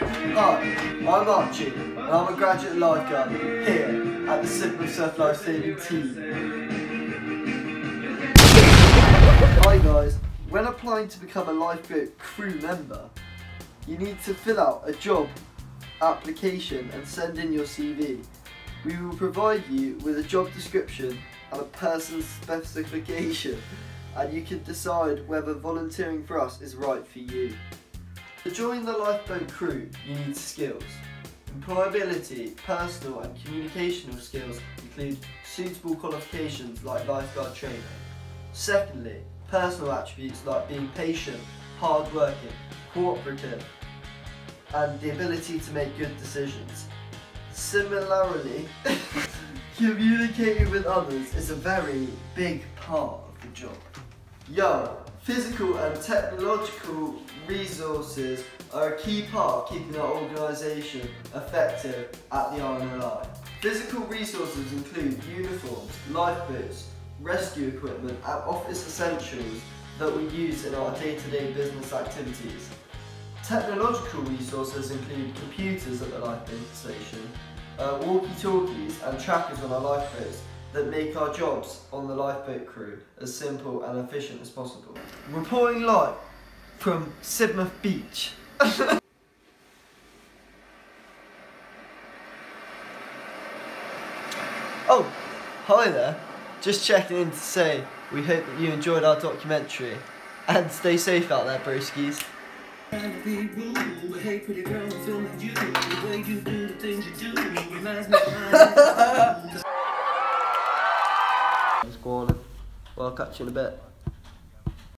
Hi, I'm Archie, and I'm a graduate lifeguard here at the Sidmouth Surf Life Saving Team. Hi guys, when applying to become a lifeboat crew member, you need to fill out a job application and send in your CV. We will provide you with a job description and a person's specification, and you can decide whether volunteering for us is right for you. To join the lifeboat crew, you need skills. Employability, personal and communicational skills include suitable qualifications like lifeguard training. Secondly, personal attributes like being patient, hardworking, cooperative, and the ability to make good decisions. Similarly, communicating with others is a very big part of the job. Yo, physical and technological resources are a key part of keeping our organisation effective at the RNLI. Physical resources include uniforms, lifeboats, rescue equipment and office essentials that we use in our day-to-day -day business activities. Technological resources include computers at the lifeboat station, uh, walkie-talkies and trackers on our lifeboats that make our jobs on the lifeboat crew as simple and efficient as possible. Reporting live from Sidmouth Beach. oh, hi there. Just checking in to say we hope that you enjoyed our documentary. And stay safe out there, broskies. Hey, pretty girl, I'm you. The way you do the things you do reminds me of Let's go on. Well, I'll catch you in a bit.